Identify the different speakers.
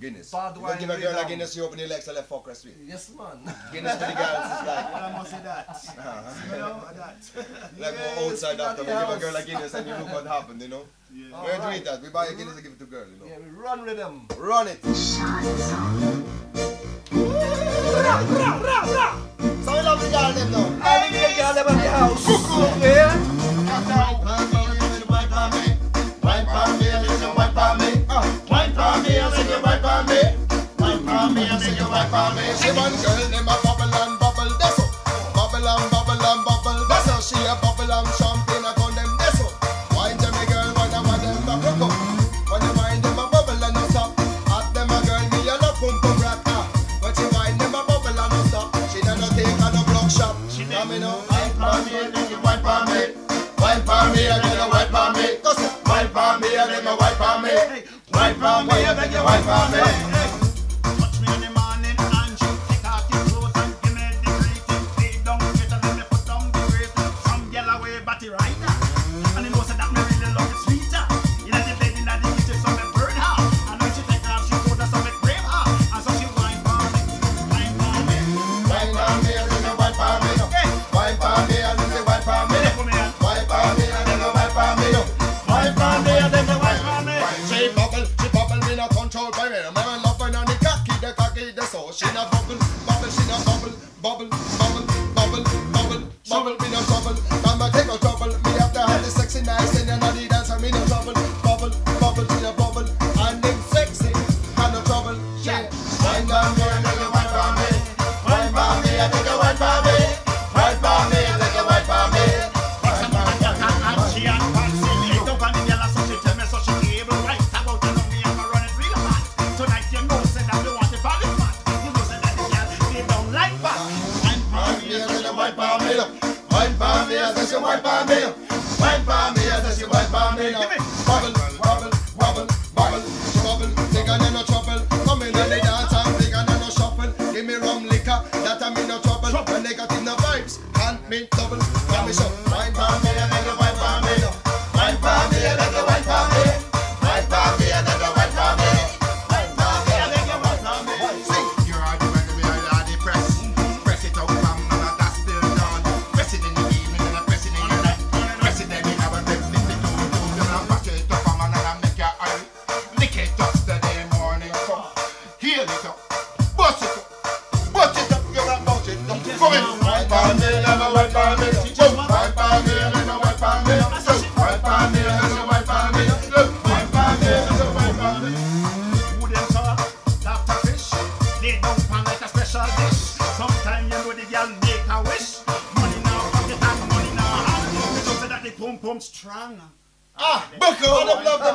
Speaker 1: Guinness.
Speaker 2: Bad
Speaker 1: you
Speaker 2: wine
Speaker 1: give a
Speaker 2: with
Speaker 1: girl a. Guinness, you open your legs and let fuck her straight.
Speaker 2: Yes, man.
Speaker 1: Guinness to the girls is like,
Speaker 3: I must say that.
Speaker 1: uh-huh.
Speaker 3: You know, that.
Speaker 1: like
Speaker 2: Yes,
Speaker 1: go outside after
Speaker 2: the
Speaker 1: we give a girl a Guinness and you look what happened, you know.
Speaker 3: Yeah.
Speaker 1: Where do we
Speaker 2: Alright.
Speaker 1: eat that? We buy a Guinness and give it to girl, you know.
Speaker 2: Yeah, we run with them.
Speaker 1: Run it. She one girl, them a bubble and bubble, that's. Bubble and bubble and bubble, that's. She a bubble and champagne, I call them. Wine them a girl, I want them a broke up. When you wine them a bubble and no stop. At them a girl, me a no pum pum rock. ah. When she wine them a bubble and no stop. She no take a no block shot. She come in now, wine for me, then you wine for me. Wine for me, and then you wine for me. Wine for me, and then you wine for me. Wine for me, and then you wine for me.
Speaker 3: Love her
Speaker 1: on the cocky, the cocky, the so. She bubble, bubble, she not bubble, bubble, bubble, bubble, bubble, bubble, me no trouble. Come and take no Wine for me, and then you wine for me. Wine for me, and then you wine for me. Bubble, bubble, bubble, bubble, she bubble. Think I no trouble. Come in and dance and think I no shuffle. Give me rum liquor, that I mean no trouble. When negative no vibes, can't mean double. Got me
Speaker 3: pum strong.
Speaker 1: Ah, buckle. Love them.